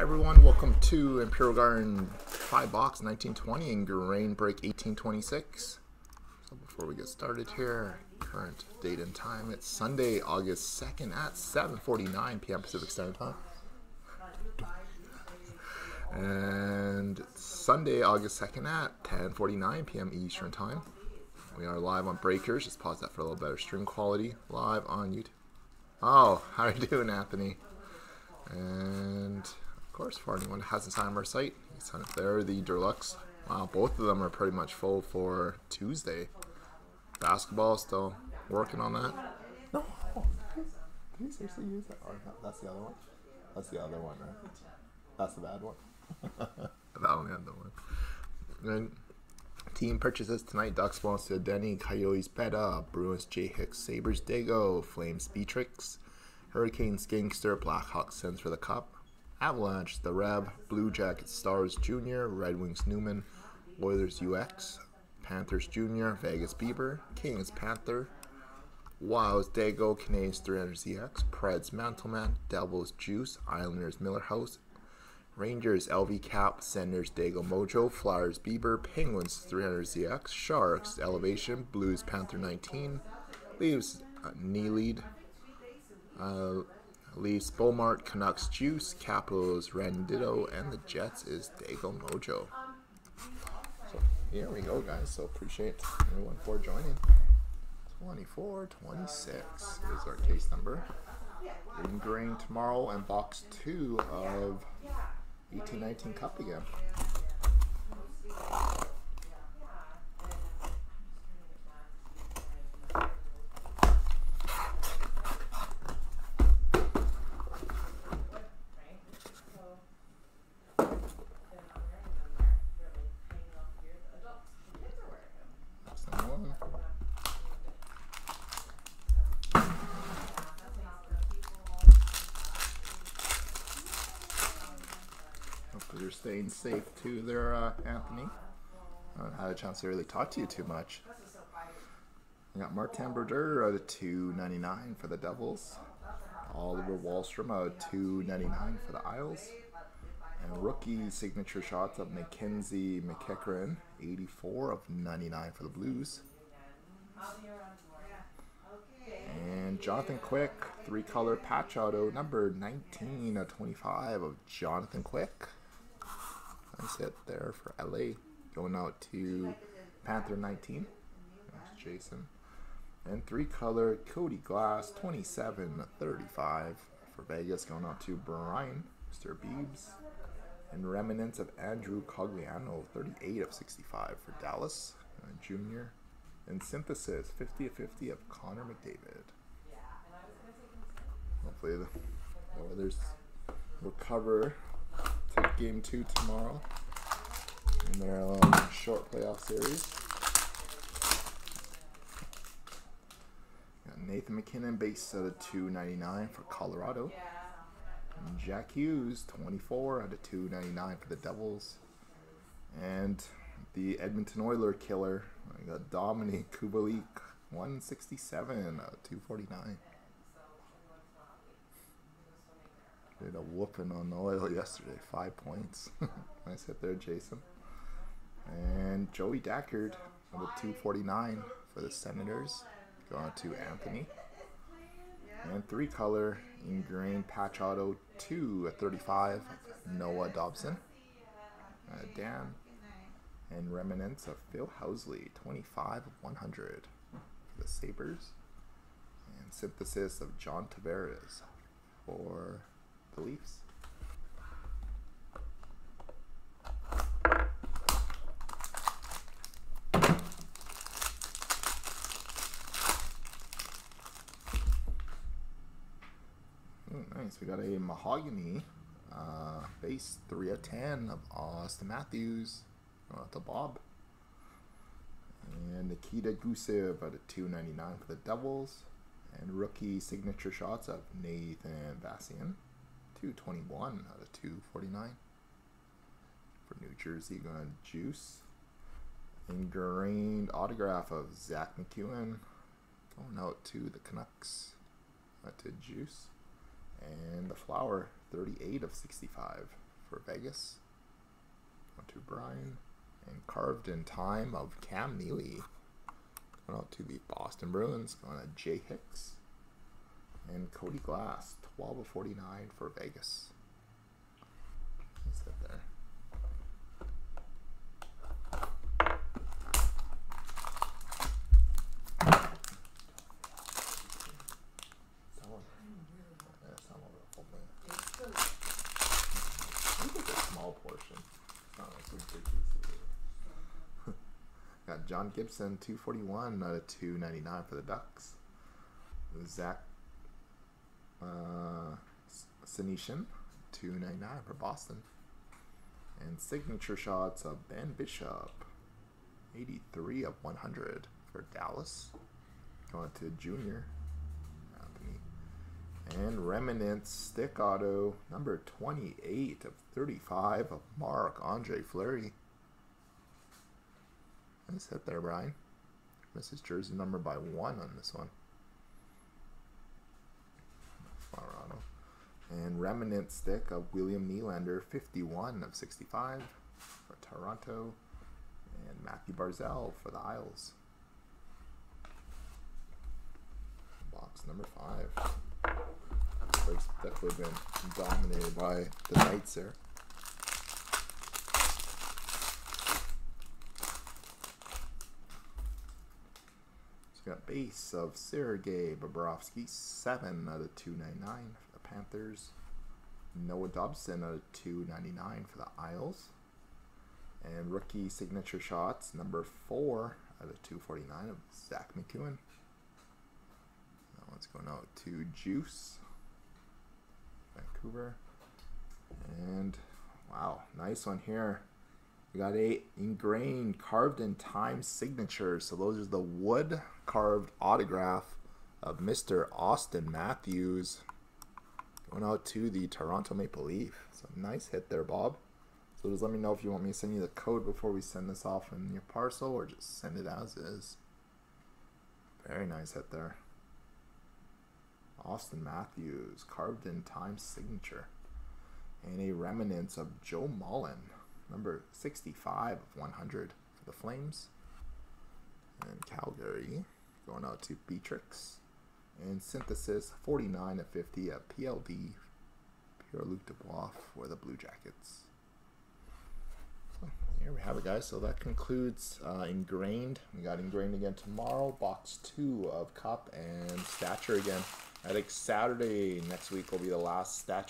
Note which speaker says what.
Speaker 1: Hi everyone, welcome to Imperial Garden 5 box 1920 Engrained Break 1826. So before we get started here, current date and time, it's Sunday, August 2nd at 7.49 p.m. Pacific Standard Time. And Sunday, August 2nd at 10.49 p.m. Eastern Time. We are live on Breakers. Just pause that for a little better stream quality. Live on YouTube. Oh, how are you doing, Anthony? And for anyone who hasn't signed our site, you sign up there. The Deluxe. Wow, both of them are pretty much full for Tuesday. Basketball still working on that. No, did you seriously use that? Or no, that's the other one. That's the other one, right? That's the bad one. that one had the one. And team purchases tonight. Ducks belongs to Denny, Coyotes Beta, Bruins J Hicks, Sabres Dago, Flames Beatrix, Hurricanes Gangster, Blackhawks sends for the Cup, Avalanche The Rev, Blue Jackets Stars Jr., Red Wings Newman, Oilers UX, Panthers Jr., Vegas Bieber, Kings Panther, Wilds Dago, Canadiens 300ZX, Preds Mantleman, Devils Juice, Islanders Miller House, Rangers LV Cap, Senders Dago Mojo, Flyers Bieber, Penguins 300ZX, Sharks Elevation, Blues Panther 19, Leaves uh, Knee Lead, uh, Leafs Beaumart, Canucks Juice, Capitals Rendito, and the Jets is Dago Mojo. So here we go, guys. So appreciate everyone for joining. 2426 is our case number. Engrained tomorrow and box two of 1819 Cup again. You're staying safe too there, uh, Anthony. I haven't had a chance to really talk to you too much. We got Martin Brodeur out of 299 for the Devils. Oliver Wahlstrom out of 299 for the Isles. And rookie signature shots of Mackenzie MacEachern, 84 of 99 for the Blues. And Jonathan Quick, three color patch auto, number 19 of 25 of Jonathan Quick. Hit there for LA. Going out to Panther 19. That's Jason. And three color Cody Glass 27 35 for Vegas. Going out to Brian, Mr. Beebs. And remnants of Andrew Cogliano 38 of 65 for Dallas uh, Jr. And synthesis 50 of 50 of Connor McDavid. Hopefully the, the weather's recover game two tomorrow in their um, short playoff series. Got Nathan MacKinnon base out of 299 for Colorado. And Jack Hughes 24 out of 299 for the Devils. And the Edmonton Oiler killer, I got Dominik Kubalik 167 out of 249. Did a whooping on the oil yesterday. Five points. nice hit there, Jason. And Joey Daccord with 249 for the Senators. Going to Anthony. And three color engrained patch auto 2 at 35 Noah Dobson. Uh, Dan. And remnants of Phil Housley 25 of 100 for the Sabres. And synthesis of John Tavares for Oh, nice. We got a mahogany uh, base 3 of 10 of Auston Matthews. Oh, to Bob. And Nikita Gusev at a 299 for the Devils. And rookie signature shots of Nathan Bastian. 221 out of 249 for New Jersey going to Juice. Ingrained autograph of Zack MacEwen going out to the Canucks uh, to Juice. And the Flower 38 of 65 for Vegas. Going to Brian. And carved in time of Cam Neely. Going out to the Boston Bruins. Going to Jay Hicks. And Cody Glass. 12 of 49 for Vegas. Nice hit there. Got John Gibson, 241 out of 299 for the Ducks. Zach uh, Senyshyn, 299 for Boston. And signature shots of Ben Bishop, 83 of 100 for Dallas. Going to Junior. And Remnant Stick Auto, number 28 of 35 of Marc-Andre Fleury. Nice hit there, Brian. Misses jersey number by one on this one. And remnant stick of William Nylander, 51 of 65 for Toronto. And Mathew Barzal for the Isles. Box number five. Looks definitely been dominated by the Knights there. So got base of Sergei Bobrovsky, 7 out of 299 for the Panthers. Noah Dobson at of 299 for the Isles. And rookie signature shots, number 4 out of 249 of Zack MacEwen. That one's going out to Juice, Vancouver. And wow, nice one here. We got a engrained, carved in time signature. So those are the wood carved autograph of Mr. Auston Matthews. Going out to the Toronto Maple Leaf. So nice hit there, Bob. So just let me know if you want me to send you the code before we send this off in your parcel or just send it as is. Very nice hit there. Auston Matthews, carved in time signature. And a remnants of Joe Mullen number 65 of 100 for the Flames. And Calgary going out to Beatrix. And Synthesis 49 of 50 at PLD. Pierre-Luc Dubois for the Blue Jackets. So here we have it, guys. So that concludes uh, Engrained. We got Engrained again tomorrow. Box two of Cup and Stature again. I think Saturday next week will be the last Stature.